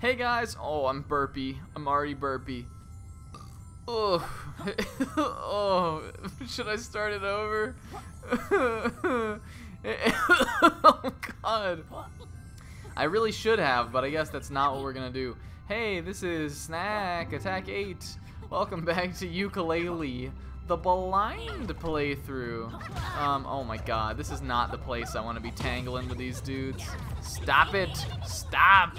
Hey guys, oh I'm burpy. I'm already burpy. Oh, oh, should I start it over? oh god. I really should have, but I guess that's not what we're gonna do. Hey, this is Snack Attack 8. Welcome back to Yooka-Laylee, the blind playthrough. Um, oh my god, this is not the place I want to be tangling with these dudes. Stop it! Stop!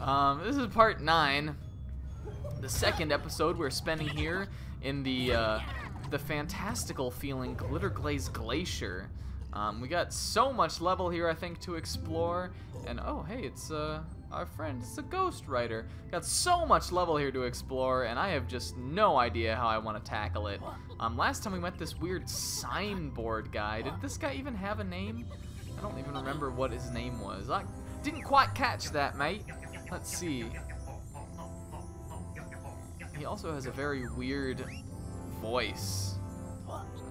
Um, this is part 9. The second episode we're spending here in the, uh, the fantastical feeling Glitter Glaze Glacier. Um, we got so much level here, I think, to explore. And, oh, hey, it's, uh, our friend, it's a Ghostwriter. Got so much level here to explore, and I have just no idea how I want to tackle it. Um, last time we met this weird signboard guy. Did this guy even have a name? I don't even remember what his name was. I didn't quite catch that, mate. Let's see. He also has a very weird voice.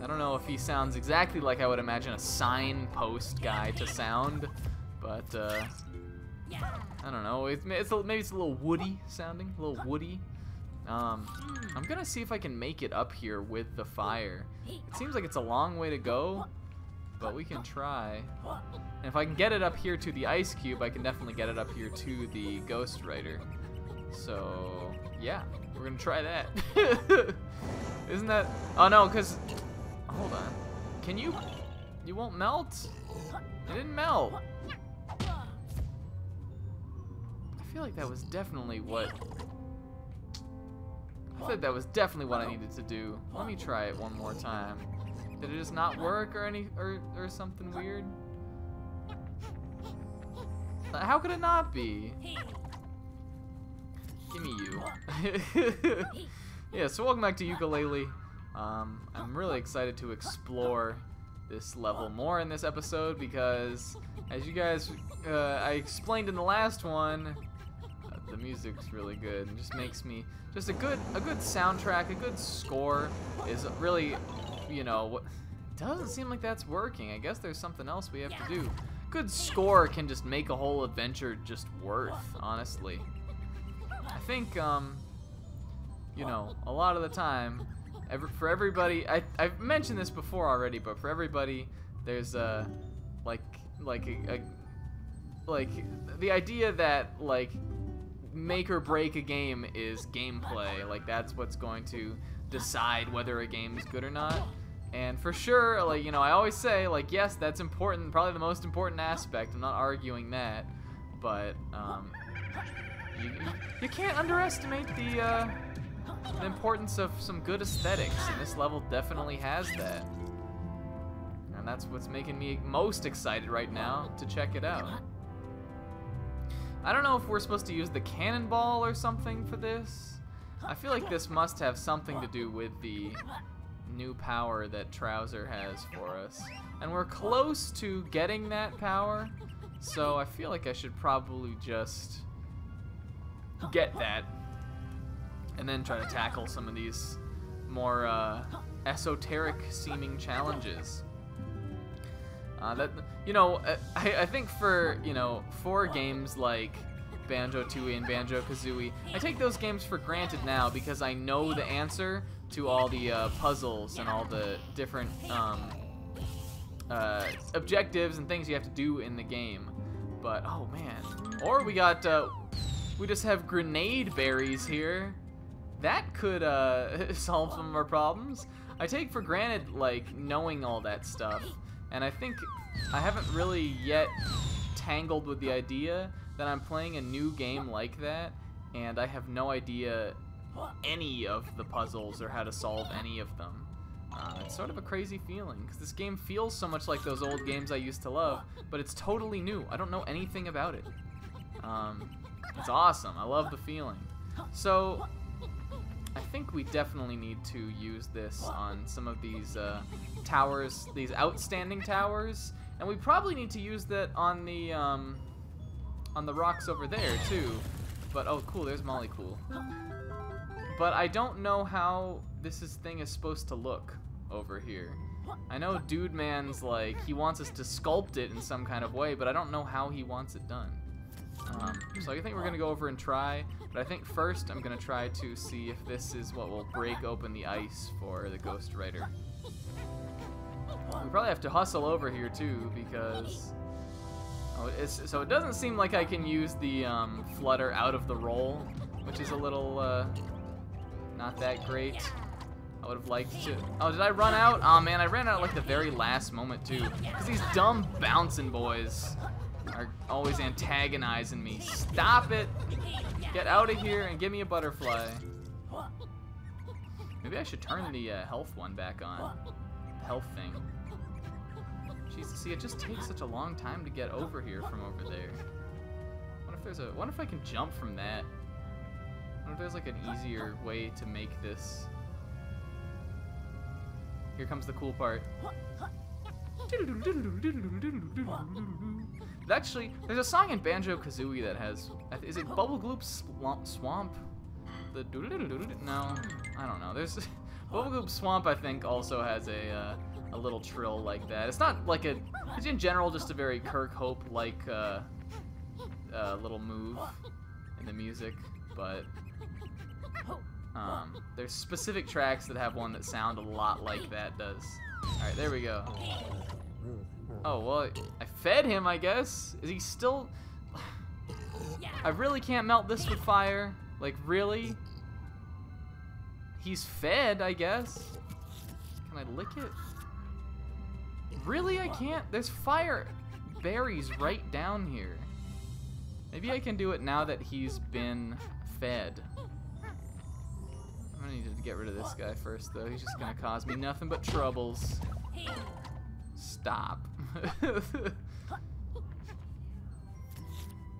I don't know if he sounds exactly like I would imagine a signpost guy to sound, but uh, I don't know. It's, it's a, maybe it's a little woody sounding, a little woody. Um, I'm gonna see if I can make it up here with the fire. It seems like it's a long way to go, but we can try. And if I can get it up here to the ice cube, I can definitely get it up here to the Ghostwriter. So yeah, we're gonna try that. Isn't that? Oh no, cause hold on. Can you? You won't melt? It didn't melt. I feel like that was definitely what. I feel like that was definitely what I needed to do. Let me try it one more time. Did it just not work or any or or something weird? How could it not be? Give me you. yeah, so welcome back to Yooka-Laylee. Um, I'm really excited to explore this level more in this episode because, as you guys, uh, I explained in the last one, uh, the music's really good. It just makes me, just a good, a good soundtrack, a good score is really, you know, what doesn't seem like that's working. I guess there's something else we have to do. Good score can just make a whole adventure just worth, honestly. I think, um, you know, a lot of the time, every, for everybody, I, I've mentioned this before already, but for everybody, there's a, like, like a, a like, the idea that, like, make or break a game is gameplay. Like, that's what's going to decide whether a game is good or not. And for sure, like, you know, I always say, like, yes, that's important, probably the most important aspect. I'm not arguing that. But, um, you, you can't underestimate the, uh, the importance of some good aesthetics, and this level definitely has that. And that's what's making me most excited right now to check it out. I don't know if we're supposed to use the cannonball or something for this. I feel like this must have something to do with the new power that Trowzer has for us. And we're close to getting that power, so I feel like I should probably just get that and then try to tackle some of these more uh, esoteric seeming challenges. Uh, that you know, uh, I, I think for you know for games like Banjo Tooie and Banjo Kazooie, I take those games for granted now because I know the answer to all the uh, puzzles and all the different um, uh, objectives and things you have to do in the game. But oh man, or we got uh, we just have grenade berries here. That could uh, solve some of our problems. I take for granted, like, knowing all that stuff. And I think I haven't really yet tangled with the idea that I'm playing a new game like that, and I have no idea any of the puzzles or how to solve any of them. Uh, it's sort of a crazy feeling, because this game feels so much like those old games I used to love, but it's totally new. I don't know anything about it. Um, it's awesome. I love the feeling. So, I think we definitely need to use this on some of these uh, towers, these outstanding towers, and we probably need to use that on the um, on the rocks over there too. But oh, cool, there's Mollycool. But I don't know how this is, thing is supposed to look over here. I know Dude Man's like he wants us to sculpt it in some kind of way, but I don't know how he wants it done. Um, so I think we're gonna go over and try, but I think first I'm gonna try to see if this is what will break open the ice for the Ghostwriter. We probably have to hustle over here too because oh, so it doesn't seem like I can use the um, flutter out of the roll, which is a little uh, not that great. I would have liked to. Oh, did I run out? Oh man, I ran out like the very last moment too. Cause these dumb bouncing boys are always antagonizing me. Stop it! Get out of here and give me a butterfly. Maybe I should turn the uh, health one back on. The health thing. Jesus, see, it just takes such a long time to get over here from over there. What if there's a? What if I can jump from that? What if there's like an easier way to make this? Here comes the cool part. Actually, there's a song in Banjo Kazooie that has. Is it Bubble Gloop Swamp? The no, I don't know. There's Bubble Gloop Swamp. I think also has a uh, a little trill like that. It's not like a. It's in general just a very Kirkhope like uh, uh, little move in the music, but um, there's specific tracks that have one that sound a lot like that does. Alright, there we go. Oh, well, I fed him, I guess. Is he still... I really can't melt this with fire. Like, really? He's fed, I guess. Can I lick it? Really, I can't? There's fire berries right down here. Maybe I can do it now that he's been fed. I need to get rid of this guy first, though. He's just gonna cause me nothing but troubles. Stop.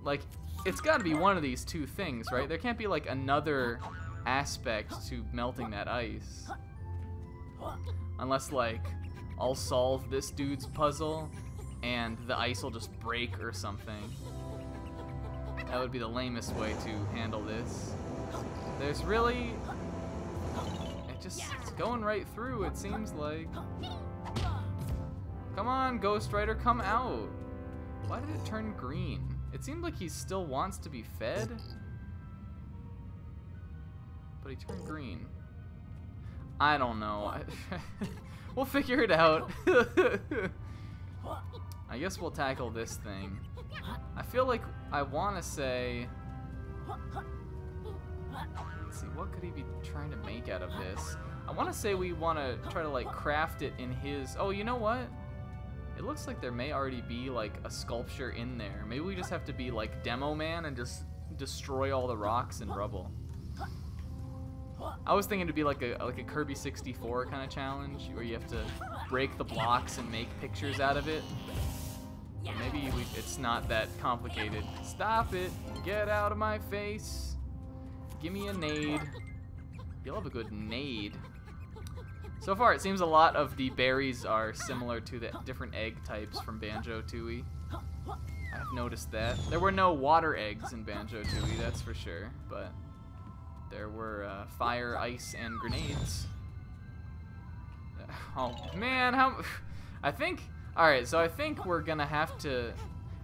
like, it's gotta be one of these two things, right? There can't be, like, another aspect to melting that ice. Unless, like, I'll solve this dude's puzzle and the ice will just break or something. That would be the lamest way to handle this. There's really It just it's going right through, it seems like. Come on, Ghostwriter, come out. Why did it turn green? It seemed like he still wants to be fed. But he turned green. I don't know. we'll figure it out. I guess we'll tackle this thing. I feel like I want to say... Let's see, what could he be trying to make out of this? I want to say we want to try to like craft it in his... Oh, you know what? It looks like there may already be like a sculpture in there. Maybe we just have to be like Demo Man and just destroy all the rocks and rubble. I was thinking to be like a like a Kirby 64 kind of challenge where you have to break the blocks and make pictures out of it. But maybe we, it's not that complicated. Stop it! Get out of my face! Give me a nade. You'll have a good nade. So far, it seems a lot of the berries are similar to the different egg types from Banjo-Tooie. I've noticed that. There were no water eggs in Banjo-Tooie, that's for sure, but there were uh, fire, ice, and grenades. Oh, man, how... I think... Alright, so I think we're gonna have to...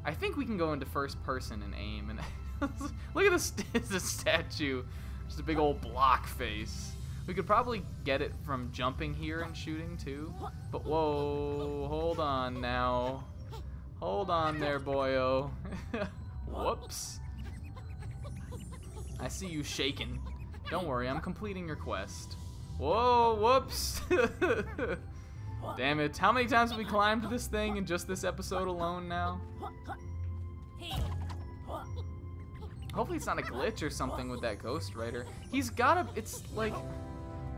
I think we can go into first person and aim, and Look at this, this statue. Just a big old block face. We could probably get it from jumping here and shooting too. But whoa, hold on now. Hold on there, boyo. Whoops. I see you shaking. Don't worry, I'm completing your quest. Whoa, whoops. Damn it. How many times have we climbed this thing in just this episode alone now? Hopefully it's not a glitch or something with that Ghostwriter. He's gotta, it's like,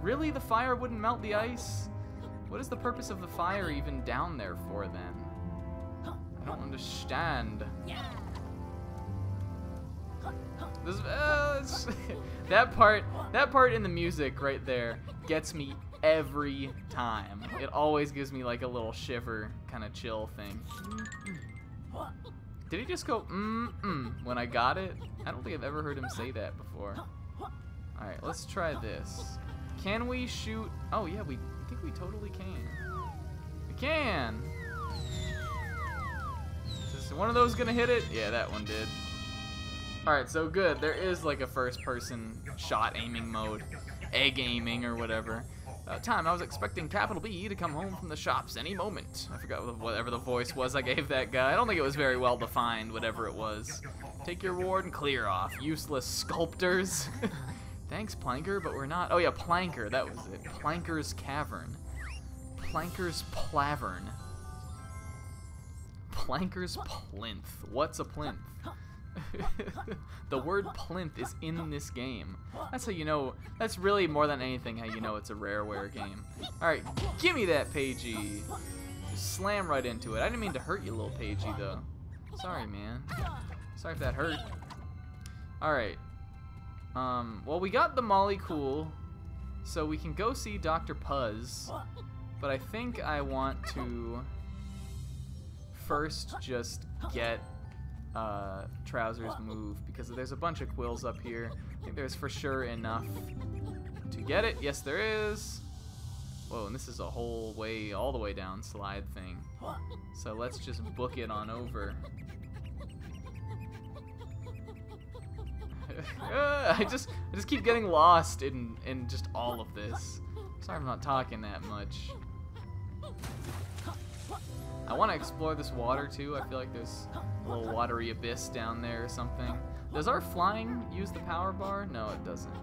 really the fire wouldn't melt the ice? What is the purpose of the fire even down there for then? I don't understand. This, uh, that part, that part in the music right there gets me every time. It always gives me like a little shiver, kind of chill thing. Did he just go mm-mm when I got it? I don't think I've ever heard him say that before. Alright, let's try this. Can we shoot? Oh yeah, we I think we totally can. We can! Is one of those gonna hit it? Yeah, that one did. Alright, so good. There is like a first person shot aiming mode. Egg aiming or whatever. Uh, time, I was expecting Capital B to come home from the shops any moment. I forgot whatever the voice was I gave that guy. I don't think it was very well defined, whatever it was. Take your reward and clear off. Useless sculptors. Thanks, Planker, but we're not. Oh, yeah, Planker. That was it. Planker's Cavern. Planker's Plavern. Planker's Plinth. What's a plinth? the word plinth is in this game. That's how you know, that's really more than anything how you know it's a rareware game. Alright, give me that Pagie. Slam right into it. I didn't mean to hurt you, little Pagie, though. Sorry, man. Sorry if that hurt. Alright. Um, well, we got the Mollycool, so we can go see Dr. Puzz. But I think I want to first just get uh, Trowzer's move because there's a bunch of quills up here. I think there's for sure enough to get it. Yes, there is. Whoa, and this is a whole way, all the way down slide thing. So let's just book it on over. I just I just keep getting lost in in just all of this. Sorry I'm not talking that much. I want to explore this water too. I feel like there's a little watery abyss down there or something. Does our flying use the power bar? No, it doesn't.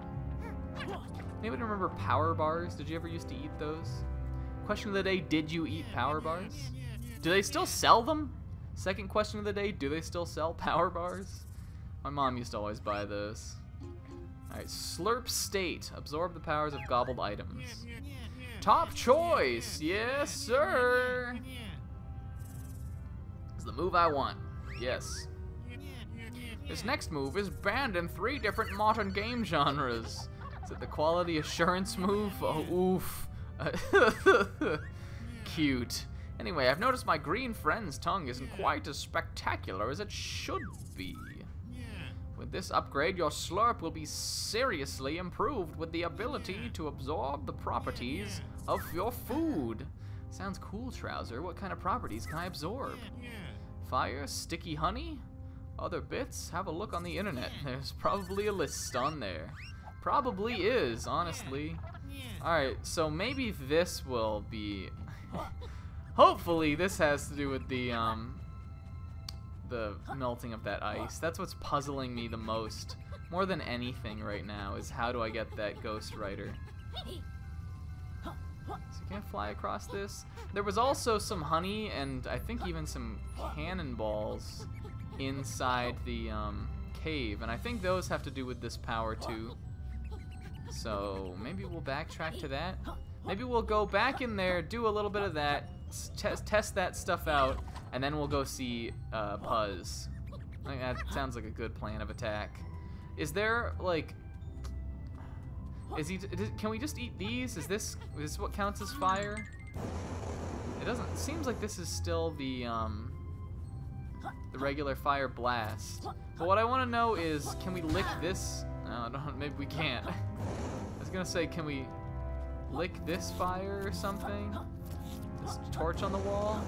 Anybody remember power bars? Did you ever used to eat those? Question of the day, did you eat power bars? Do they still sell them? Second question of the day, do they still sell power bars? My mom used to always buy those. Alright, Slurp State. Absorb the powers of gobbled items. Top choice! Yes, sir! The move I want. Yes. This next move is banned in three different modern game genres. Is it the quality assurance move? Oh, oof. Cute. Anyway, I've noticed my green friend's tongue isn't quite as spectacular as it should be. With this upgrade, your slurp will be seriously improved with the ability to absorb the properties of your food. Sounds cool, Trowzer. What kind of properties can I absorb? Fire, sticky honey, other bits? Have a look on the internet. There's probably a list on there. Probably is, honestly. Alright, so maybe this will be... Hopefully this has to do with the, um, the melting of that ice. That's what's puzzling me the most, more than anything right now, is how do I get that Ghostwriter. So you can't fly across this. There was also some honey and I think even some cannonballs inside the um, cave, and I think those have to do with this power too. So maybe we'll backtrack to that. Maybe we'll go back in there, do a little bit of that, test test that stuff out, and then we'll go see uh, Puzz. That sounds like a good plan of attack. Is there like, is he? Can we just eat these? Is this is this what counts as fire? It doesn't. It seems like this is still the um, the regular fire blast. But what I want to know is, can we lick this? No, maybe we can't. I was gonna say, can we lick this fire or something? This torch on the wall?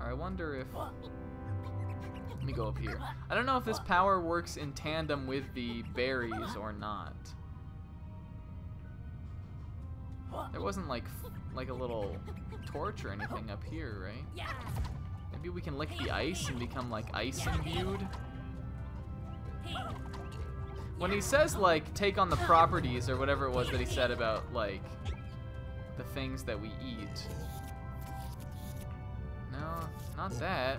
I wonder if... Let me go up here. I don't know if this power works in tandem with the berries or not. There wasn't like like a little torch or anything up here, right? Maybe we can lick the ice and become like ice imbued? When he says like take on the properties or whatever it was that he said about like the things that we eat. No, not that.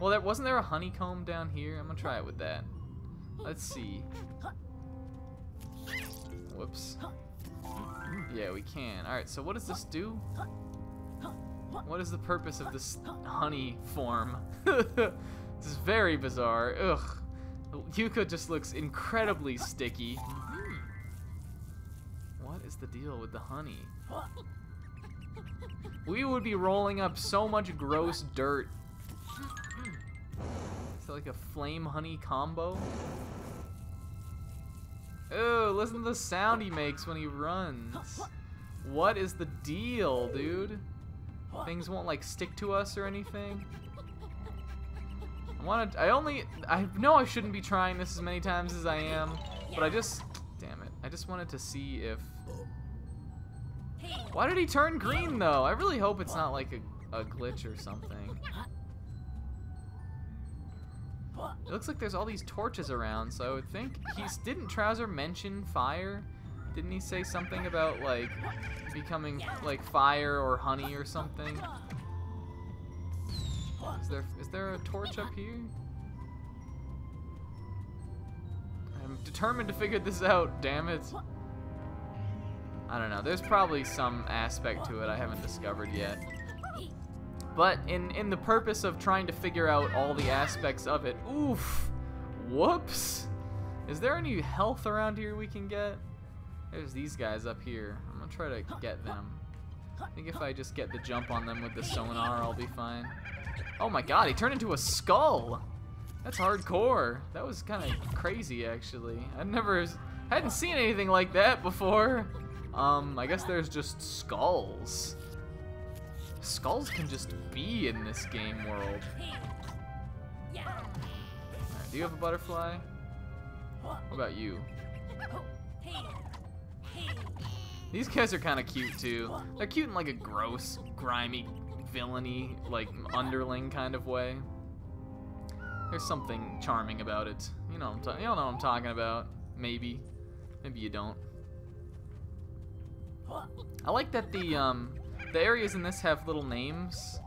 Well, there wasn't there a honeycomb down here? I'm gonna try it with that. Let's see. Whoops. Yeah, we can. Alright, so what does this do? What is the purpose of this honey form? this is very bizarre. Ugh. Yooka just looks incredibly sticky. Hmm. What is the deal with the honey? We would be rolling up so much gross dirt. Like a flame honey combo? Ew, listen to the sound he makes when he runs. What is the deal, dude? things won't like stick to us or anything. I wanted, I only, I know I shouldn't be trying this as many times as I am, but I just, damn it, I just wanted to see if, why did he turn green though? I really hope it's not like a, a glitch or something. It looks like there's all these torches around, so I would think he's didn't Trowzer mention fire? Didn't he say something about like becoming like fire or honey or something? Is there is there a torch up here? I'm determined to figure this out, damn it. I don't know. There's probably some aspect to it I haven't discovered yet. But in, in the purpose of trying to figure out all the aspects of it, oof, whoops. Is there any health around here we can get? There's these guys up here. I'm gonna try to get them. I think if I just get the jump on them with the sonar, I'll be fine. Oh my god, he turned into a skull! That's hardcore. That was kind of crazy, actually. I never, hadn't seen anything like that before. Um, I guess there's just skulls. Skulls can just be in this game world. Do you have a butterfly? What about you? These guys are kind of cute too. They're cute in like a gross, grimy, villainy, like underling kind of way. There's something charming about it. You know, you know what I'm talking about. Maybe, maybe you don't. I like that the um, the areas in this have little names.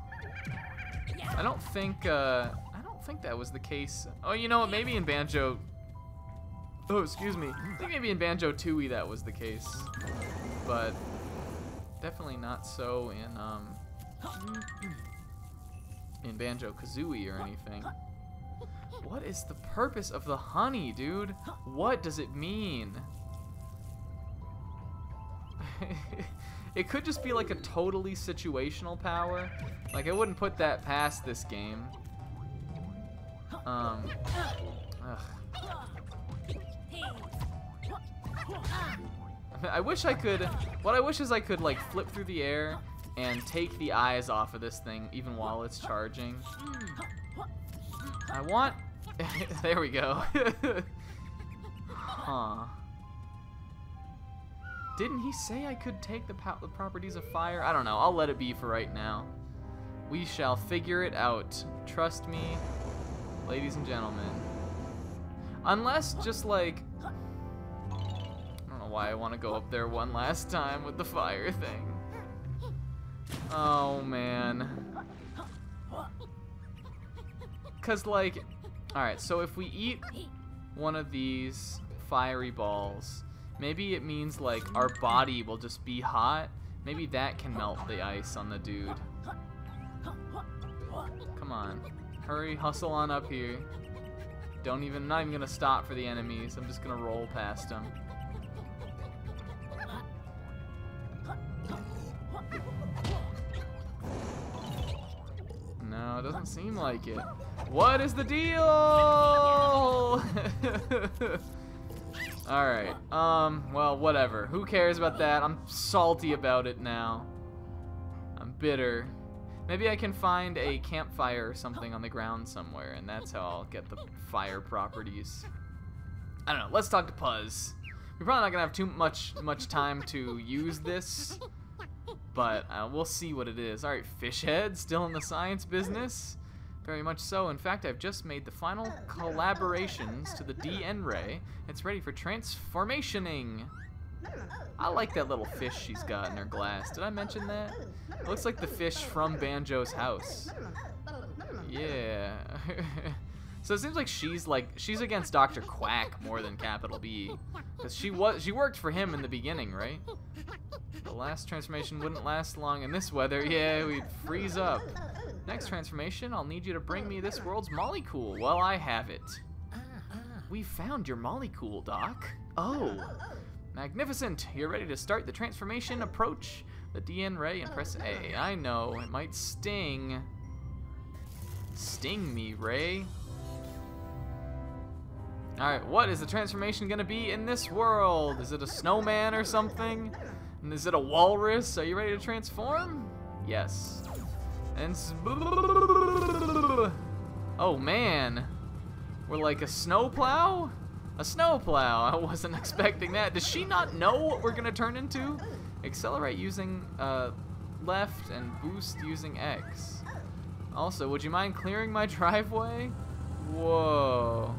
I don't think uh, I don't think that was the case. Oh, you know what? Maybe in Banjo. Oh, excuse me. I think maybe in Banjo Tooie that was the case, but definitely not so in um in Banjo Kazooie or anything. What is the purpose of the honey, dude? What does it mean? it could just be like a totally situational power. Like I wouldn't put that past this game. Um. Ugh. I wish I could. What I wish is I could like flip through the air and take the eyes off of this thing even while it's charging. I want. there we go. huh. Didn't he say I could take the, the properties of fire? I don't know. I'll let it be for right now. We shall figure it out. Trust me, ladies and gentlemen. Unless just like... I don't know why I want to go up there one last time with the fire thing. Oh, man. Because, like... Alright, so if we eat one of these fiery balls, Maybe it means like our body will just be hot. Maybe that can melt the ice on the dude. Come on. Hurry, hustle on up here. Don't even, not even gonna stop for the enemies. I'm just gonna roll past them. No, it doesn't seem like it. What is the deal? Alright, um, well, whatever. Who cares about that? I'm salty about it now. I'm bitter. Maybe I can find a campfire or something on the ground somewhere, and that's how I'll get the fire properties. I don't know, let's talk to Puzz. We're probably not gonna have too much much time to use this, but uh, we'll see what it is. Alright, Fishhead, still in the science business? Very much so. In fact, I've just made the final oh, collaborations to the DN Ray. It's ready for transformationing. I like that little fish she's got in her glass. Did I mention that? It looks like the fish from Banjo's house. Yeah. so it seems like she's like she's against Dr. Quack more than Capital B, because she was she worked for him in the beginning, right? The last transformation wouldn't last long in this weather. Yeah, we'd freeze up. Next transformation, I'll need you to bring me this world's Mollycool. Well, I have it. We found your Mollycool, Doc. Oh, magnificent. You're ready to start the transformation. Approach the DN ray and press A. I know, it might sting. Sting me, Ray. Alright, what is the transformation gonna be in this world? Is it a snowman or something? And is it a walrus? Are you ready to transform? Yes. And oh man, we're like a snowplow. A snowplow. I wasn't expecting that. Does she not know what we're gonna turn into? Accelerate using uh, left and boost using X. Also, would you mind clearing my driveway? Whoa.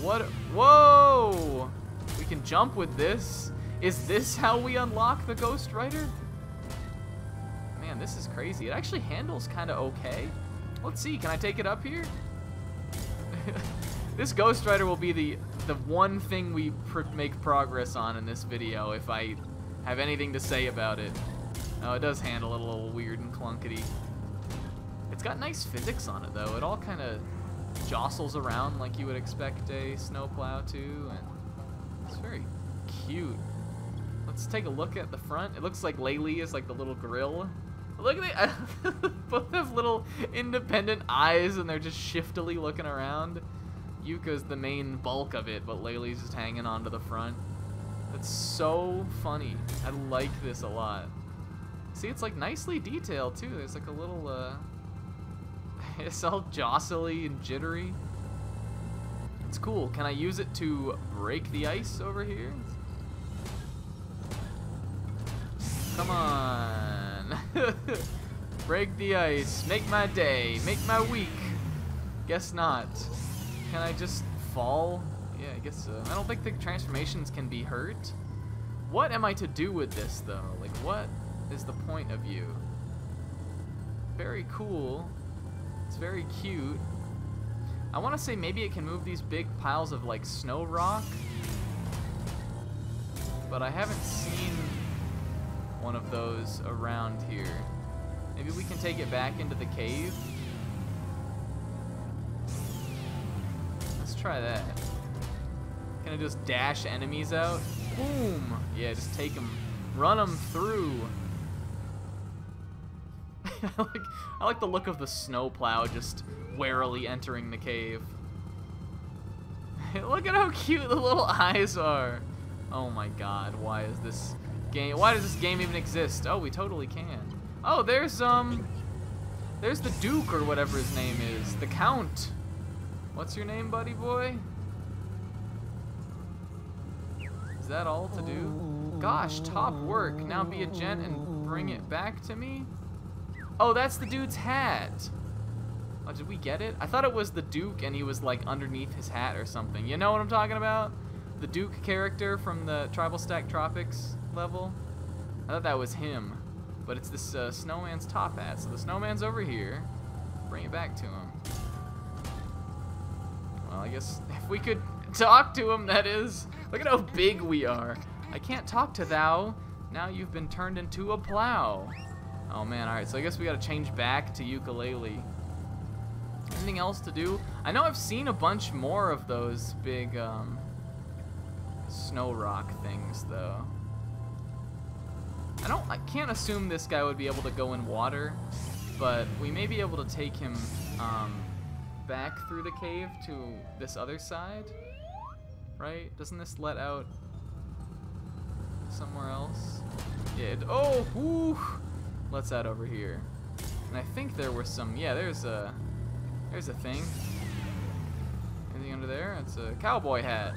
What? Whoa! We can jump with this. Is this how we unlock the Ghostwriter? Man, this is crazy. It actually handles kind of okay. Let's see. Can I take it up here? this Ghostwriter will be the the one thing we pr make progress on in this video if I have anything to say about it. Oh, it does handle it a little weird and clunkety. It's got nice physics on it, though. It all kind of jostles around like you would expect a snowplow to, and it's very cute. Let's take a look at the front. It looks like Laylee is like the little grill. Look at the both have little independent eyes, and they're just shiftily looking around. Yooka's the main bulk of it, but Laylee's just hanging onto the front. That's so funny. I like this a lot. See, it's like nicely detailed too. There's like a little, uh, it's all jostly and jittery. It's cool. Can I use it to break the ice over here? Come on. break the ice. Make my day. Make my week. Guess not. Can I just fall? Yeah, I guess so. I don't think the transformations can be hurt. What am I to do with this, though? Like, what is the point of you? Very cool. Very cute. I want to say maybe it can move these big piles of, like, snow rock. But I haven't seen one of those around here. Maybe we can take it back into the cave. Let's try that. Can I just dash enemies out? Boom! Yeah, just take them. Run them through. I, like, I like the look of the snowplow just warily entering the cave. look at how cute the little eyes are. Oh my god, why is this game... Why does this game even exist? Oh, we totally can. Oh, there's, um... There's the Duke, or whatever his name is. The Count. What's your name, buddy boy? Is that all to do? Gosh, top work. Now be a gent and bring it back to me? Oh, that's the dude's hat. Oh, did we get it? I thought it was the Duke and he was like underneath his hat or something. You know what I'm talking about? The Duke character from the Tribal Stack Tropics level? I thought that was him. But it's this uh, snowman's top hat. So the snowman's over here. Bring it back to him. Well, I guess if we could talk to him, that is. Look at how big we are. I can't talk to thou. Now you've been turned into a plow. Oh man, alright, so I guess we gotta change back to Yooka-Laylee. Anything else to do? I know I've seen a bunch more of those big, um, snow rock things, though. I don't, I can't assume this guy would be able to go in water, but we may be able to take him, um, back through the cave to this other side right? Doesn't this let out somewhere else? Yeah, it, oh, whoo, lets add over here. And I think there were some, yeah, there's a, there's a thing. Anything under there? It's a cowboy hat.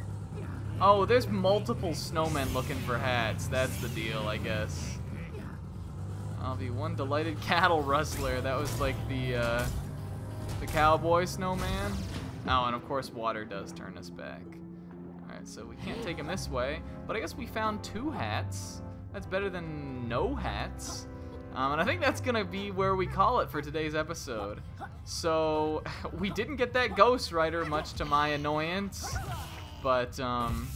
Oh, there's multiple snowmen looking for hats. That's the deal, I guess. I'll be one delighted cattle rustler. That was like the, uh, the cowboy snowman. Oh, and of course water does turn us back Alright, so we can't take him this way. But I guess we found two hats. That's better than no hats. Um, and I think that's going to be where we call it for today's episode. So, we didn't get that Ghostwriter, much to my annoyance. But, um,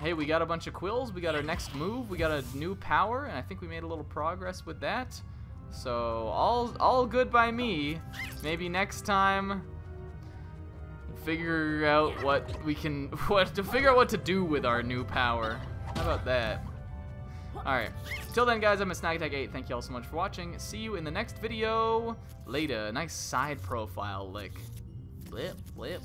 hey, we got a bunch of quills. We got our next move. We got a new power, and I think we made a little progress with that. So, all, all good by me. Maybe next time figure out what we can, what to figure out what to do with our new power. How about that? Alright. Till then, guys, I'm a Snack Attack 8. Thank you all so much for watching. See you in the next video later. Nice side profile lick. Blip, blip.